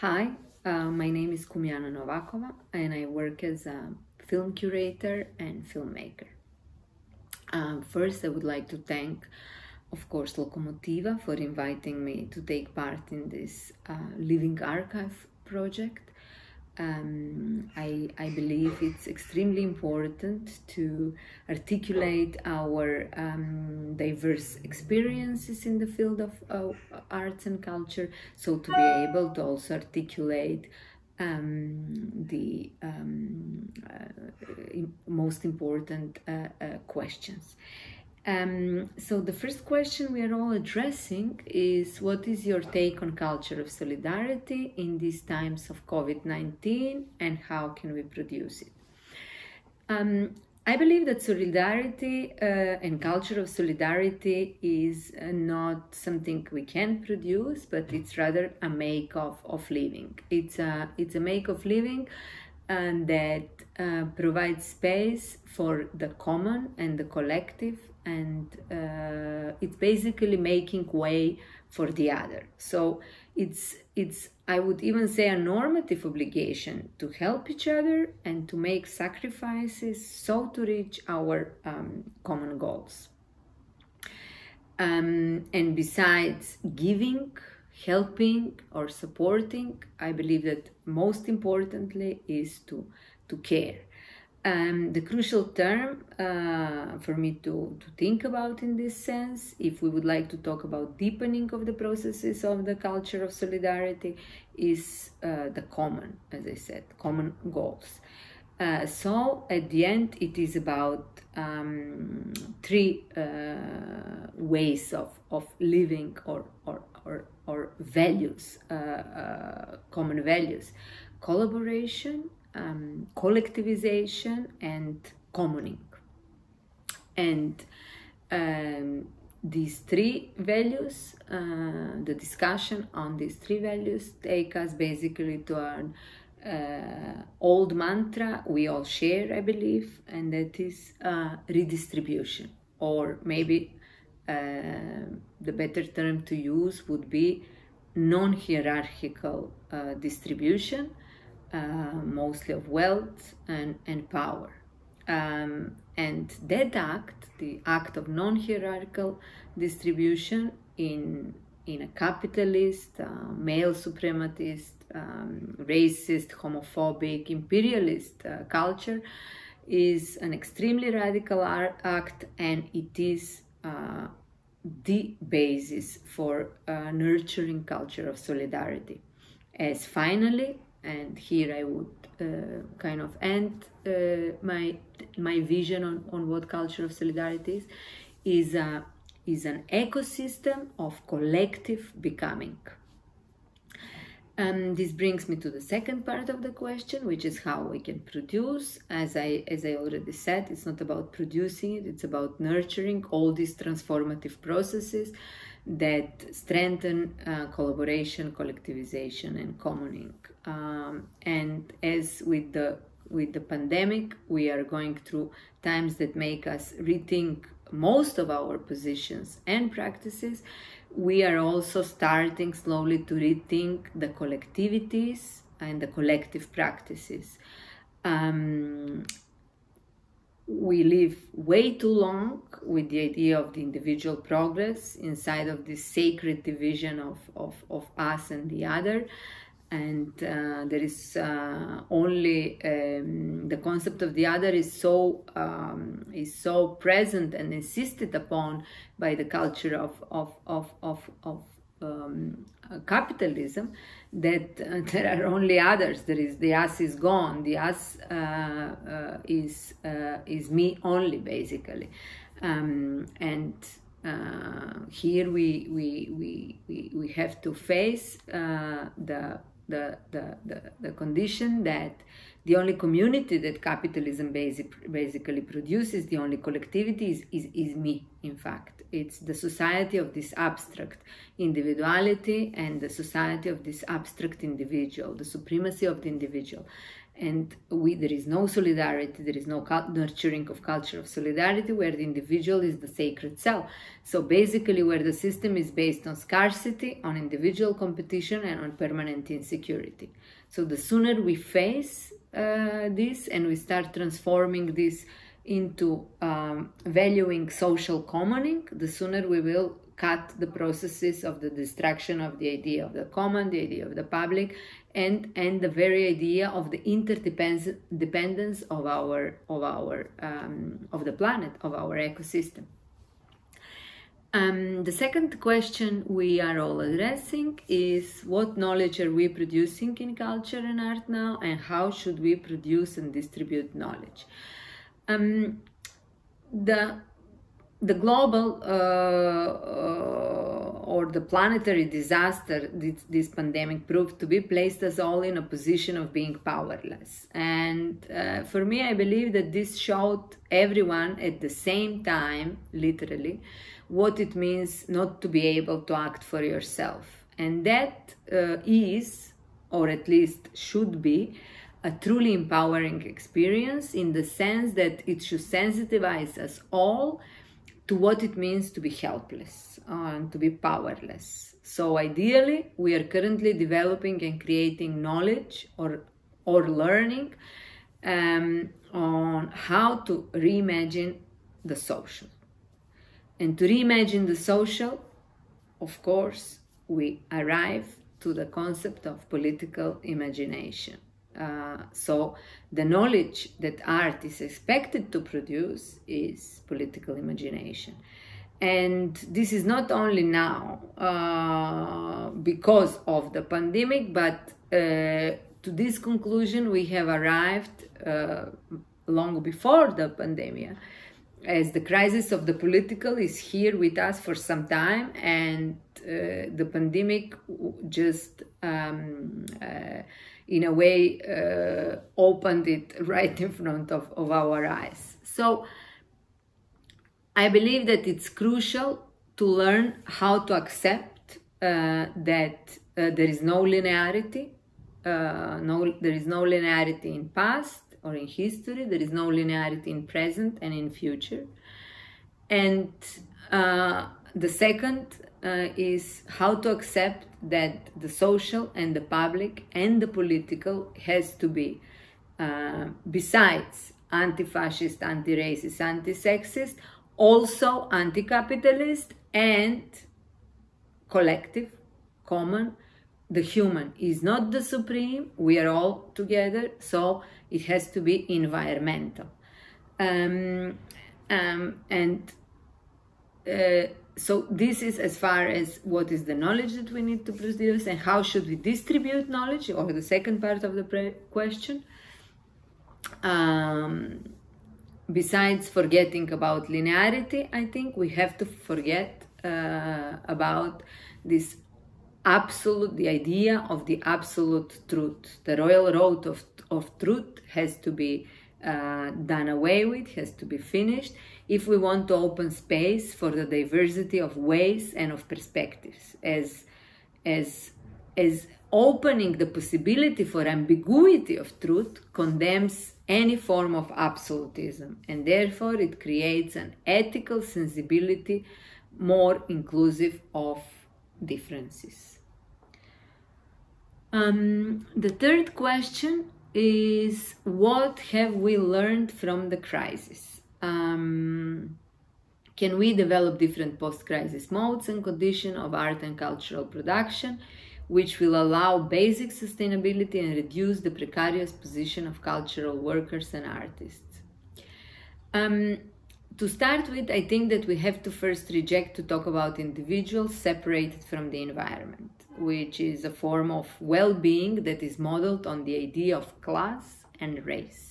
Hi, uh, my name is Kumjana Novakova and I work as a film curator and filmmaker. Um, first, I would like to thank, of course, Lokomotiva for inviting me to take part in this uh, Living Archive project um, I, I believe it's extremely important to articulate our um, diverse experiences in the field of uh, arts and culture, so to be able to also articulate um, the um, uh, most important uh, uh, questions. Um, so the first question we are all addressing is what is your take on culture of solidarity in these times of COVID-19 and how can we produce it? Um, I believe that solidarity uh, and culture of solidarity is uh, not something we can produce, but it's rather a make of, of living. It's a, it's a make of living and that uh, provides space for the common and the collective and uh, it's basically making way for the other. So it's it's i would even say a normative obligation to help each other and to make sacrifices so to reach our um, common goals. Um, and besides giving helping or supporting i believe that most importantly is to to care um, the crucial term uh, for me to, to think about in this sense, if we would like to talk about deepening of the processes of the culture of solidarity, is uh, the common, as I said, common goals. Uh, so at the end, it is about um, three uh, ways of, of living or, or, or, or values, uh, uh, common values collaboration, um, collectivization and commoning. And um, these three values, uh, the discussion on these three values take us basically to an uh, old mantra we all share, I believe, and that is uh, redistribution, or maybe the better term to use would be non hierarchical uh, distribution uh, mostly of wealth and, and power. Um, and that act, the act of non hierarchical distribution in, in a capitalist, uh, male suprematist, um, racist, homophobic, imperialist uh, culture, is an extremely radical act and it is uh, the basis for nurturing culture of solidarity. As finally, and here I would uh, kind of end uh, my my vision on, on what culture of solidarity is is a is an ecosystem of collective becoming. Um, this brings me to the second part of the question, which is how we can produce. As I as I already said, it's not about producing it; it's about nurturing all these transformative processes that strengthen uh, collaboration, collectivization, and commoning. Um, and as with the with the pandemic, we are going through times that make us rethink most of our positions and practices. We are also starting slowly to rethink the collectivities and the collective practices. Um, we live way too long with the idea of the individual progress inside of this sacred division of, of, of us and the other and uh, there is uh, only um, the concept of the other is so um, is so present and insisted upon by the culture of of of of, of um, capitalism that uh, there are only others. There is the us is gone. The us uh, uh, is uh, is me only basically. Um, and uh, here we, we we we we have to face uh, the, the the the the condition that the only community that capitalism basic, basically produces, the only collectivity is, is, is me, in fact. It's the society of this abstract individuality and the society of this abstract individual, the supremacy of the individual. And we, there is no solidarity, there is no nurturing of culture of solidarity where the individual is the sacred cell. So basically, where the system is based on scarcity, on individual competition, and on permanent insecurity. So the sooner we face uh, this and we start transforming this into um, valuing social commoning, the sooner we will cut the processes of the destruction of the idea of the common, the idea of the public, and and the very idea of the interdependence of our of our um, of the planet of our ecosystem. Um, the second question we are all addressing is what knowledge are we producing in culture and art now, and how should we produce and distribute knowledge? Um, the the global uh, uh, or the planetary disaster this, this, pandemic proved to be placed us all in a position of being powerless. And uh, for me i believe that this showed everyone at the same time literally what it means not to be able to act for yourself. And that uh, is or at least should be a truly empowering experience in the sense that it should sensitize us all to what it means to be helpless and to be powerless. So ideally, we are currently developing and creating knowledge or or learning um, on how to reimagine the social. And to reimagine the social, of course, we arrive to the concept of political imagination. Uh, so the knowledge that art is expected to produce is political imagination. And this is not only now uh, because of the pandemic, but uh, to this conclusion we have arrived uh, long before the pandemic as the crisis of the political is here with us for some time and uh, the pandemic just um, in a way uh, opened it right in front of, of our eyes. So I believe that it's crucial to learn how to accept uh, that uh, there is no linearity, uh, no, there is no linearity in past or in history, there is no linearity in present and in future. And uh, the second uh, is how to accept that the social and the public and the political has to be, uh, besides anti-fascist, anti-racist, anti-sexist, also anti-capitalist and collective, common. The human is not the supreme. We are all together, so it has to be environmental. Um, um, and uh, so this is as far as what is the knowledge that we need to produce and how should we distribute knowledge or the second part of the question. Um, besides forgetting about linearity i think we have to forget uh, about this absolute the idea of the absolute truth. The royal road of, of truth has to be uh, done away with has to be finished if we want to open space for the diversity of ways and of perspectives. As as as opening the possibility for ambiguity of truth condemns any form of absolutism and therefore it creates an ethical sensibility more inclusive of differences. Um, the third question is what have we learned from the crisis? Um, can we develop different post-crisis modes and conditions of art and cultural production which will allow basic sustainability and reduce the precarious position of cultural workers and artists? Um, to start with i think that we have to first reject to talk about individuals separated from the environment which is a form of well-being that is modeled on the idea of class and race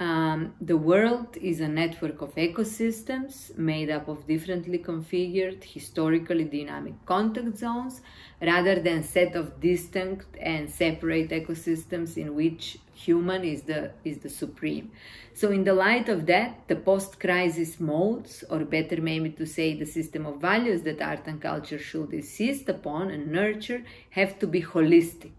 um, the world is a network of ecosystems made up of differently configured, historically dynamic contact zones, rather than set of distinct and separate ecosystems in which human is the is the supreme. So, in the light of that, the post-crisis modes, or better maybe to say the system of values that art and culture should insist upon and nurture, have to be holistic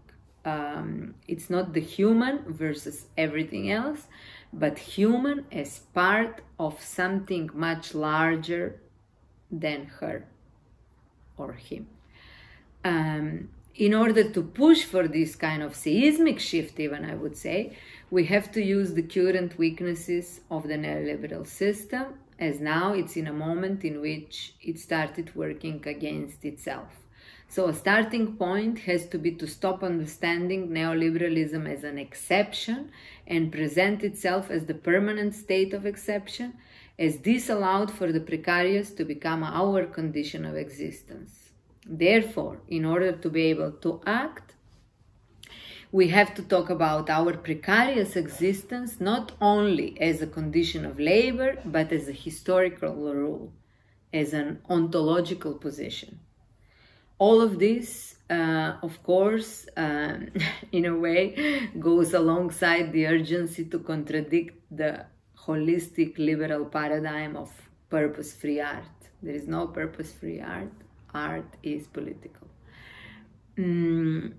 um, it's not the human versus everything else, but human as part of something much larger than her or him. Um, in order to push for this kind of seismic shift, even I would say, we have to use the current weaknesses of the neoliberal system, as now it's in a moment in which it started working against itself. So, a starting point has to be to stop understanding neoliberalism as an exception and present itself as the permanent state of exception, as this allowed for the precarious to become our condition of existence. Therefore, in order to be able to act, we have to talk about our precarious existence not only as a condition of labor, but as a historical rule, as an ontological position all of this, uh, of course, um, in a way, goes alongside the urgency to contradict the holistic liberal paradigm of purpose free art. There is no purpose free art, art is political. Mm.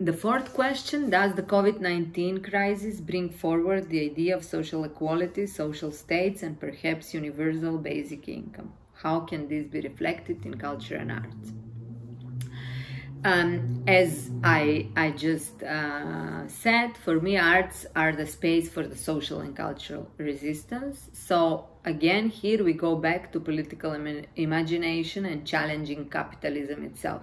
The fourth question Does the COVID 19 crisis bring forward the idea of social equality, social states, and perhaps universal basic income? How can this be reflected in culture and art? Um, as I, I just uh, said, for me, arts are the space for the social and cultural resistance. So, again, here we go back to political Im- imagination and challenging capitalism itself.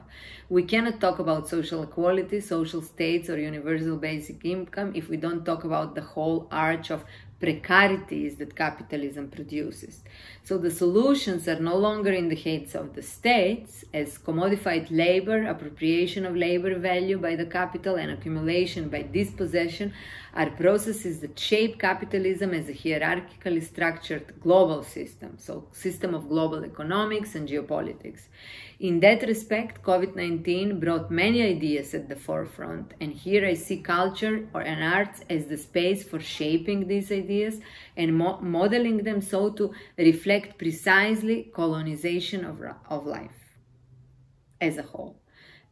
We cannot talk about social equality, social states, or universal basic income if we don't talk about the whole arch of precarities that capitalism produces. So the solutions are no longer in the hands of the states as commodified labor, appropriation of labor value by the capital, and accumulation by dispossession are processes that shape capitalism as a hierarchically structured global system, so system of global economics and geopolitics. In that respect, COVID 19 brought many ideas at the forefront, and here I see culture or and arts as the space for shaping these ideas and mo- modeling them so to reflect precisely colonization of, of life as a whole.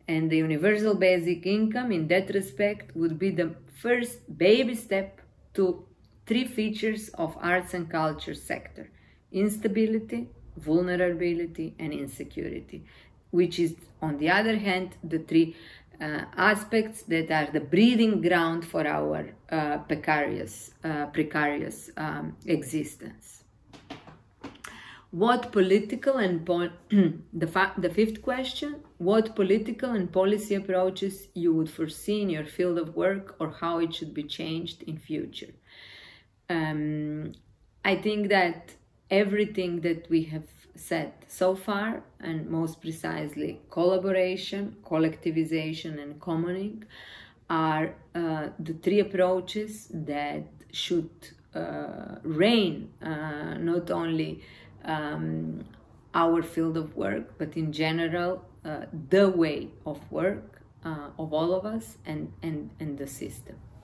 And the universal basic income, in that respect, would be the first baby step to three features of arts and culture sector instability, vulnerability, and insecurity, which is, on the other hand, the three uh, aspects that are the breeding ground for our uh, precarious, uh, precarious um, existence. What political and po- the, the fifth question: What political and policy approaches you would foresee in your field of work, or how it should be changed in future? Um, I think that everything that we have said so far, and most precisely collaboration, collectivization, and commoning, are uh, the three approaches that should uh, reign uh, not only um, our field of work, but in general, uh, the way of work uh, of all of us and, and, and the system.